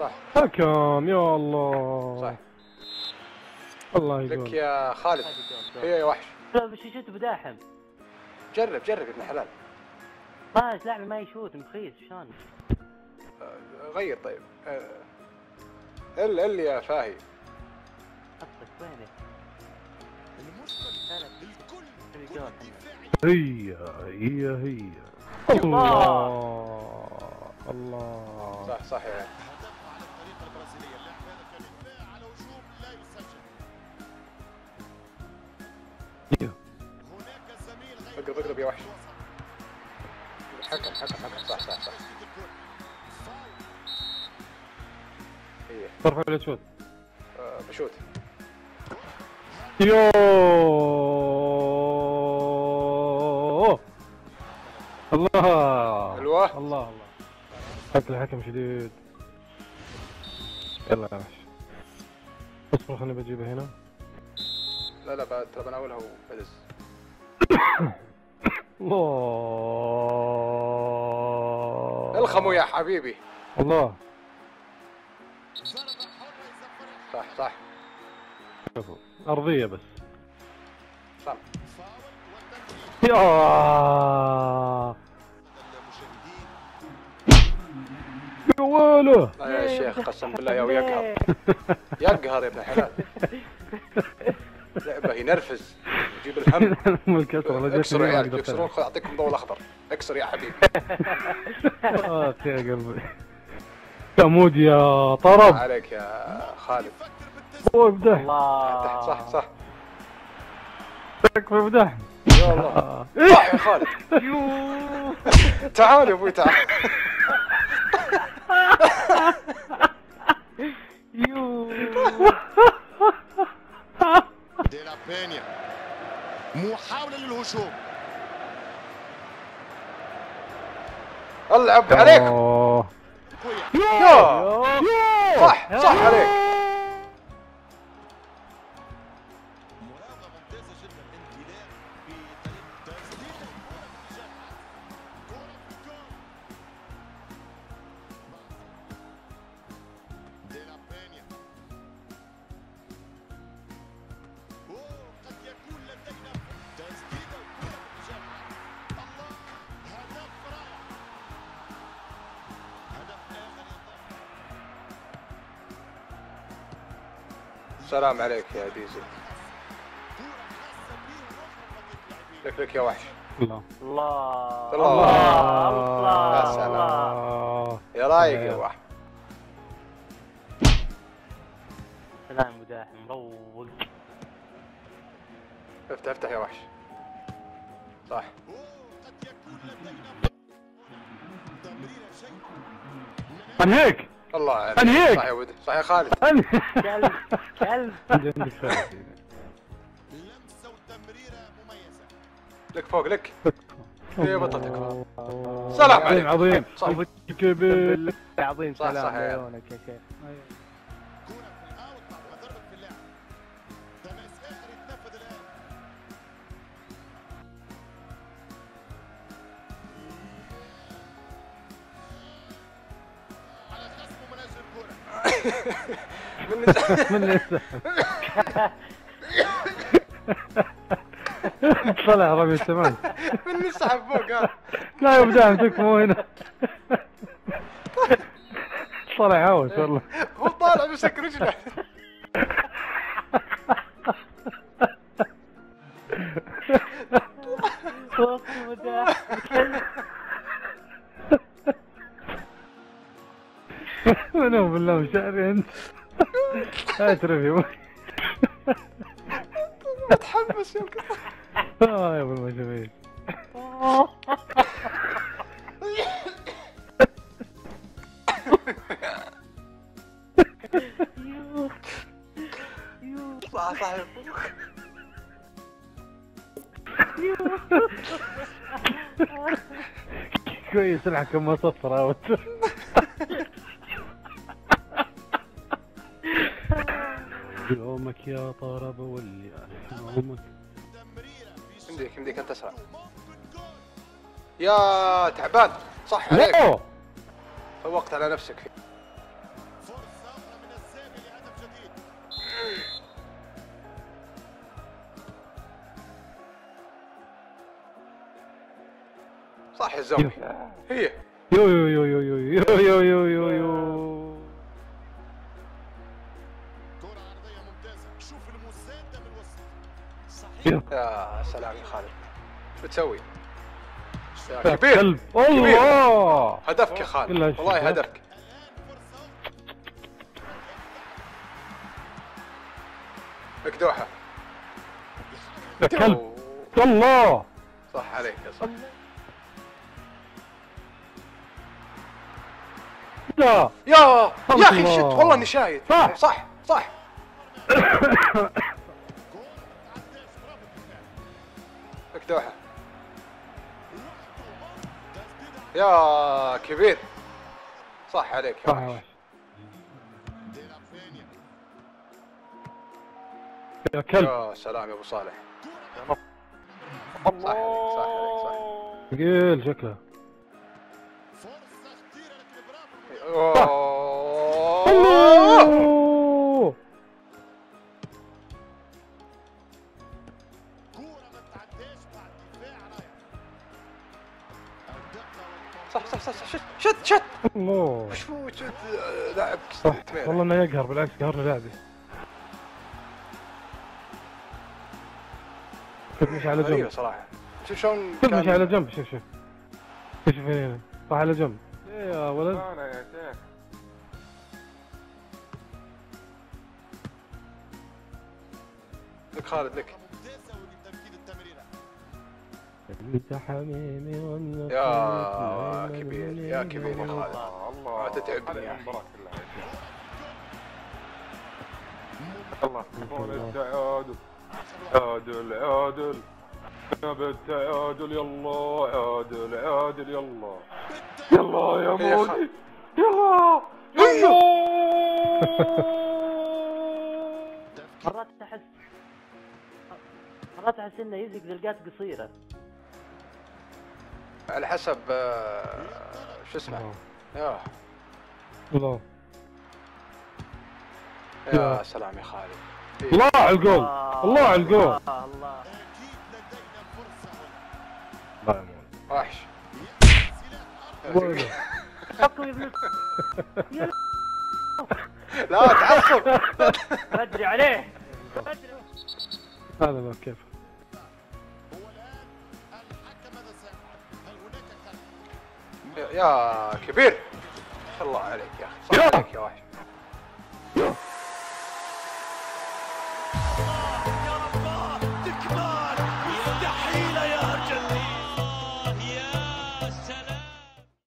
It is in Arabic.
صح. حكم يا الله. صح. الله لك يقول يا خالد. هي يا وحش. لا بس يشوت بداحم. جرب جرب ابن حلال. ما لاعب ما يشوت مخيس شلون؟ آه، غير طيب. آه، ال ال يا فاهي. تبي جول هي هي هي. الله. الله الله. صح صح يا عيال. اقرب اقرب يا وحش. حكم حكم حكم. صح صح صح. هي ترفع الاشوط آه، بشوت. يو. الله. حلوة. الله الله. حكم الحكم شديد. يلا يا وحش. اصبر خليني بجيبه هنا. لا لا بعد ترى بناولها وبدز الله. الخموا يا حبيبي. الله. صح صح. شوفوا أرضية بس. صح. يا. يا شيخ قسم بالله يا ويقهر يقهر يا ابن حلال. لعبه ينرفز يجيب الهم. من الكسرة لا اكسروا يا ما عيال أقدر يكسرون اعطيكم ضوء الأخضر. اكسر يا حبيبي. آه يا قلبي. كمود يا طرب. عليك يا خالد. وابدح الله. تحت صح صح. تكفى ابدح يا الله. صح يا خالد. تعال يا أبوي تعال. للهجوم ألعب عليك. يا. صح صح عليك. سلام عليك يا ديزل. لك لك يا وحش. الله. الله. الله. الله. يا سلام. يا رايق يا وحش. سلام مداحم مروق. افتح افتح يا وحش. صح. قد يكون انهيك الله عليك. أنهيك. صح يا ود صح يا خالد. انهيك كلب كلب. لمسة وتمريرة مميزة لك فوق لك. يا بطلتك سلام عليك. عظيم. صح كبير عظيم سلام صح يا شيخ من لسه؟ طلع رمي السماء من نسحب فوق لا يا بداهم تكفى مو هنا. طلع هوس والله هو طالع مسك رجله من هو بالله مشعري انت اعترف يا متحمس يا القطة. آه يا أبو المشاوير صح صح كويس الحكم ما صفر اوت يومك يا طرب واللي يومك يمديك يمديك انت اسرع يا تعبان صح عليك فوقت على نفسك صح يا زلمه هي يو يو يو يو يو يو يو يو شوف المساندة من الوسط. صحيح. يا سلام يا خالد. شو بتسوي؟ يا كبير الله! هدفك يا خالد. والله هدفك. مكدوحة. يا كلب. الله صح عليك يا صح لا يا! يا أخي. شت. والله إني شايد. صح. صح صح. مكدوحة يا كبير. صح عليك يا صح يا وحش. وحش يا كلب. يا سلام يا أبو صالح. صح عليك صح عليك صح. ثقيل شكله. الله! صح صح صح صح. شت شت شت. الله. وش شت لاعب صح. والله انه يقهر بالعكس قهرنا لعبي. شوف مش على جنب. صراحة. شوف شلون شوف مش على جنب شوف. شوف شوف هنا. صح على جنب. إيه يا ولد. أنا يا شيخ. لك خالد لك. انت حميمي والنصيب يا كبير يا كبير يا. خالد. الله. تتعبني يا يا شيخ الله يكون التعادل عادل عادل نبي التعادل يلا عادل عادل يلا. يلا يا يا مودي خالد. يلا. هيا. مرات احس مرات احس إنه يزق زلقات قصيرة. على حسب آه، شو اسمه. يا. الله. يا سلام يا خالد. إيه. الله على الجول الله على الجول الله الله. وحش. لا تعصب. بدري عليه. بدري. هذا ما كيف. يا كبير الله عليك يا أخي. صح عليك يا وحش.